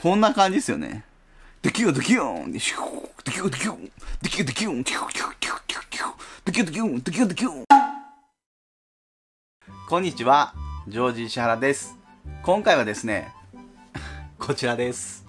こんな感じですよね。ドキュードキューンでシュードキュードキューンドキュードキューンキュキューキュドキュードキューンドキュードキューンこんにちは、ジョージ石原です。今回はですね、こちらです。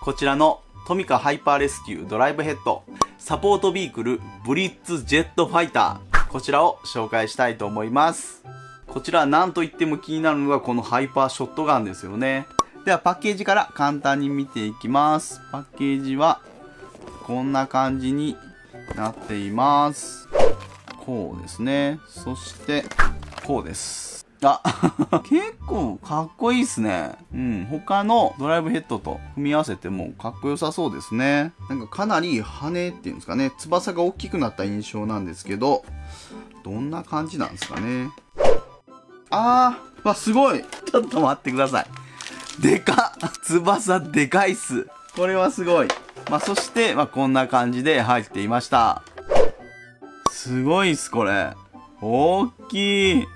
こちらのトミカハイパーレスキュードライブヘッドサポートビークルブリッツジェットファイターこちらを紹介したいと思います。こちらは何と言っても気になるのがこのハイパーショットガンですよね。ではパッケージから簡単に見ていきます。パッケージはこんな感じになっています。こうですね。そしてこうです。あ、結構かっこいいっすね。うん。他のドライブヘッドと組み合わせてもかっこよさそうですね。なんかかなり羽っていうんですかね。翼が大きくなった印象なんですけど、どんな感じなんですかね。あー、わ、すごいちょっと待ってください。でかっ翼でかいっす。これはすごい。まあ、そして、まあ、こんな感じで入っていました。すごいっす、これ。大きい。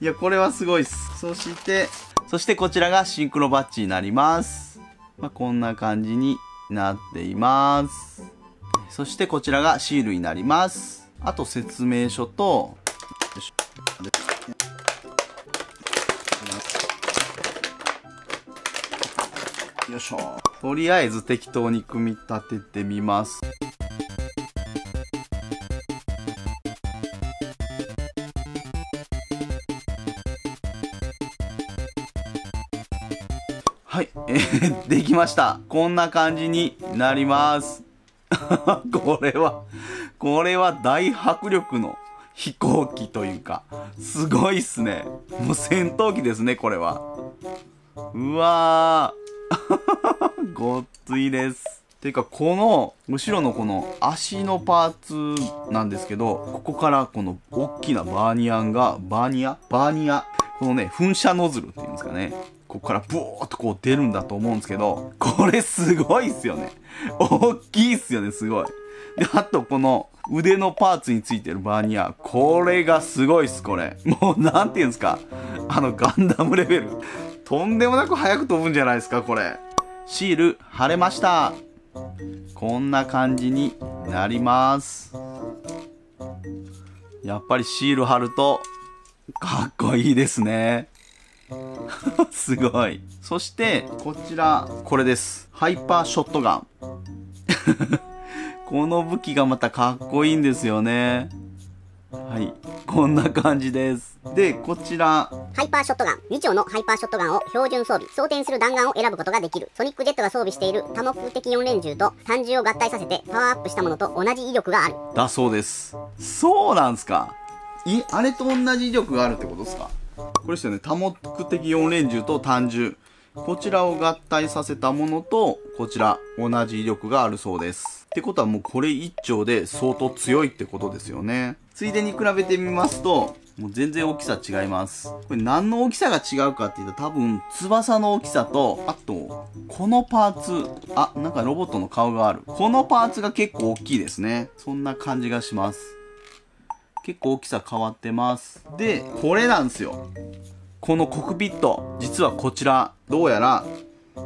いや、これはすごいっす。そして、そしてこちらがシンクロバッジになります。まあ、こんな感じになっています。そしてこちらがシールになります。あと説明書と、いしょ。とりあえず適当に組み立ててみます。はい、えー、できました。こんな感じになります。これは、これは大迫力の飛行機というか、すごいっすね。もう戦闘機ですね、これは。うわー。ごっついです。ていうか、この、後ろのこの足のパーツなんですけど、ここからこの大きなバーニアンが、バーニア？バーニア？このね、噴射ノズルっていうんですかね。ここからブーっとこう出るんだと思うんですけど、これすごいっすよね。大きいっすよね、すごい。で、あとこの腕のパーツについてるバーニア。これがすごいっす、これ。もうなんていうんですか。あのガンダムレベル。とんでもなく速く飛ぶんじゃないですか、これ。シール貼れました。こんな感じになります。やっぱりシール貼ると、かっこいいですね。すごい。そして、こちら、これです。ハイパーショットガン。この武器がまたかっこいいんですよね。はい。こんな感じです。で、こちら、ハイパーショットガン。2丁のハイパーショットガンを標準装備、装填する弾丸を選ぶことができる。ソニックジェットが装備している多目的4連銃と単銃を合体させてパワーアップしたものと同じ威力がある。だそうです。そうなんすかい、あれと同じ威力があるってことですかこれですよね。多目的4連銃と単銃。こちらを合体させたものと、こちら、同じ威力があるそうです。ってことはもうこれ一丁で相当強いってことですよね。ついでに比べてみますと、もう全然大きさ違います。これ何の大きさが違うかって言ったら多分翼の大きさと、あと、このパーツ、あ、なんかロボットの顔がある。このパーツが結構大きいですね。そんな感じがします。結構大きさ変わってます。で、これなんですよ。このコクピット、実はこちら、どうやら、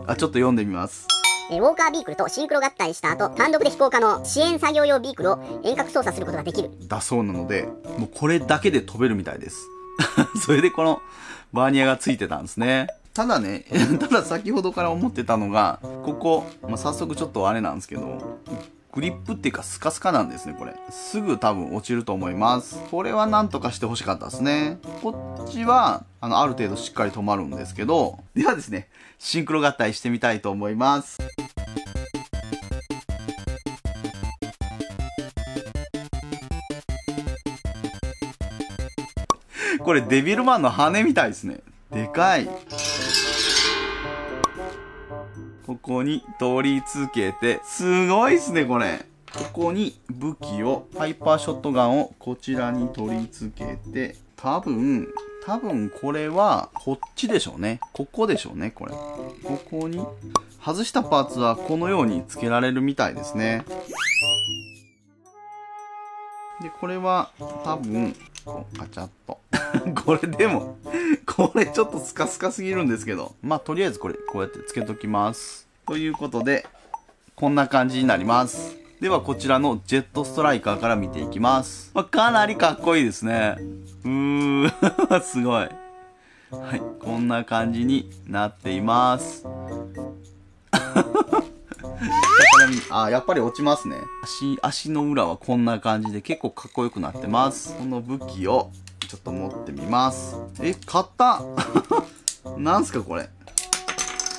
あ、ちょっと読んでみます。えーウォーカービークルとシンクロ合体した後、単独で飛行可能支援作業用ビークルを遠隔操作することができる。だそうなので、もうこれだけで飛べるみたいです。それでこのバーニアがついてたんですね。ただね、ただ先ほどから思ってたのが、ここ、まあ、早速ちょっとあれなんですけど、グリップっていうかスカスカなんですね、これ。すぐ多分落ちると思います。これはなんとかして欲しかったですね。こっちは、あの、ある程度しっかり止まるんですけど、ではですね、シンクロ合体してみたいと思います。これデビルマンの羽みたいですね。でかい。ここに取り付けて、すごいっすね、これ。ここに武器を、ハイパーショットガンをこちらに取り付けて、多分、多分これは、こっちでしょうね。ここでしょうね、これ。ここに、外したパーツはこのように付けられるみたいですね。で、これは、多分、こう、カチャッと。これでも、これちょっとスカスカすぎるんですけど。まあ、とりあえずこれ、こうやってつけときます。ということで、こんな感じになります。では、こちらのジェットストライカーから見ていきます。まあ、かなりかっこいいですね。うー、すごい。はい、こんな感じになっています。あ、やっぱり落ちますね。足、足の裏はこんな感じで結構かっこよくなってます。この武器をちょっと持ってみます。え、買った なんすかこれ。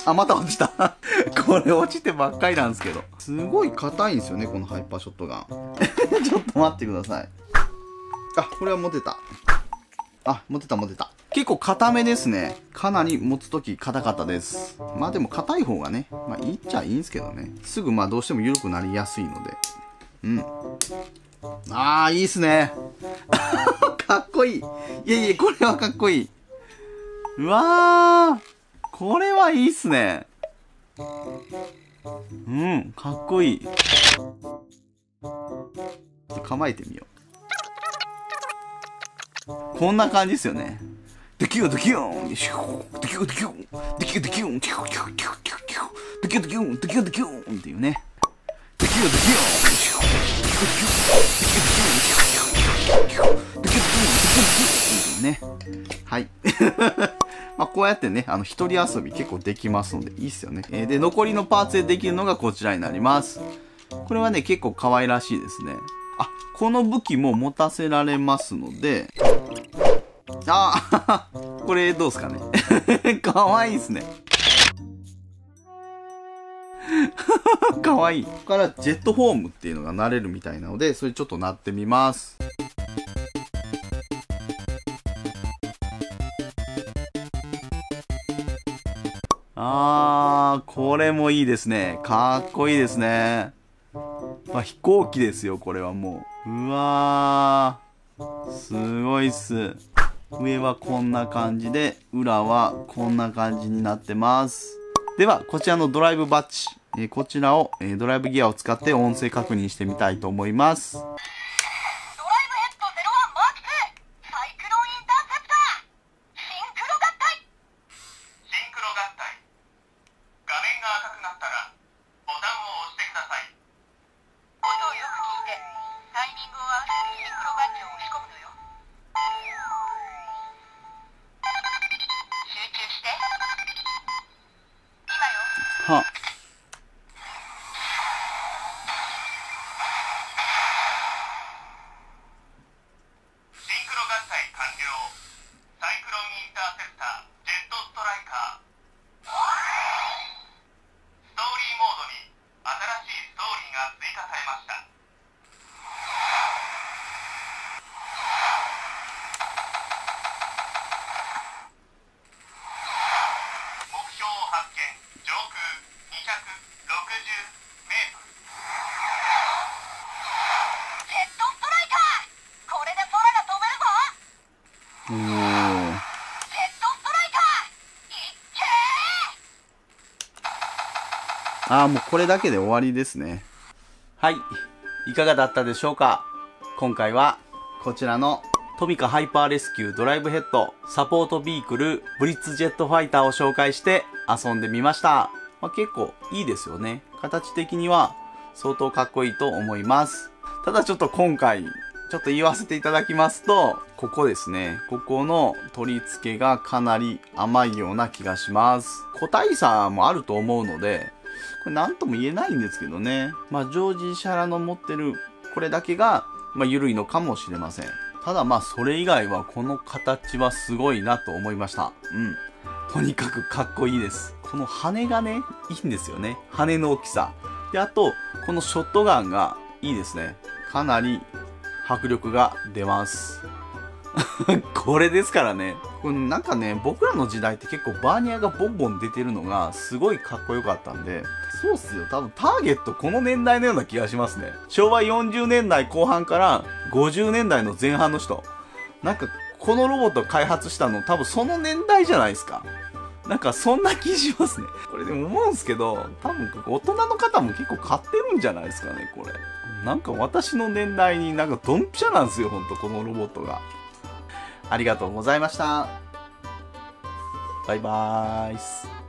あ、また落ちた。これ落ちてばっかりなんですけど。すごい硬いんですよね、このハイパーショットガン。ちょっと待ってください。あ、これは持てた。あ、持てた持てた。結構硬めですね。かなり持つとき硬かったです。まあでも硬い方がね、まあいいっちゃいいんですけどね。すぐまあどうしても緩くなりやすいので。うん。ああ、いいっすね。かっこいい。いやいや、これはかっこいい。うわー。これはいいっすね。うん、かっこいい。構えてみよう。こんな感じですよね。ドキュンドキュンシュードキュンドキュンドキュンドキュンキュンキュンキュンキュンキュンドキュンドキュンドキュンドキュンっていうね。ドキュンドキュンシュードキュンドキュンドね。はい。まあこうやってね、あの、一人遊び結構できますので、いいっすよね。えーで、残りのパーツでできるのがこちらになります。これはね、結構可愛らしいですね。あ、この武器も持たせられますので、あ これどうすかねかわいいっすね。かわいい。ここからジェットフォームっていうのが慣れるみたいなので、それちょっと鳴ってみます。あー、これもいいですね。かっこいいですね。まあ、飛行機ですよ、これはもう。うわー。すごいっす。上はこんな感じで、裏はこんな感じになってます。では、こちらのドライブバッジ。えこちらを、えドライブギアを使って音声確認してみたいと思います。Huh. ーあ、もうこれだけで終わりですね。はい。いかがだったでしょうか？今回は、こちらのトミカハイパーレスキュードライブヘッドサポートビークルブリッツジェットファイターを紹介して遊んでみました。まあ、結構いいですよね。形的には相当かっこいいと思います。ただちょっと今回、ちょっと言わせていただきますと、ここですね。ここの取り付けがかなり甘いような気がします。個体差もあると思うので、これ何とも言えないんですけどね。まあ、ジョージ・石原の持ってるこれだけが、まあ、緩いのかもしれません。ただまあ、それ以外はこの形はすごいなと思いました。うん。とにかくかっこいいです。この羽がね、いいんですよね。羽の大きさ。で、あと、このショットガンがいいですね。かなり迫力が出ます。これですからね。これなんかね、僕らの時代って結構バーニャがボンボン出てるのがすごいかっこよかったんで、そうっすよ。多分ターゲットこの年代のような気がしますね。昭和40年代後半から50年代の前半の人。なんかこのロボット開発したの多分その年代じゃないですか。なんかそんな気しますね。これでも思うんすけど、多分大人の方も結構買ってるんじゃないですかね、これ。なんか私の年代になんかドンピシャなんですよ、ほんと、このロボットが。ありがとうございました。バイバーイ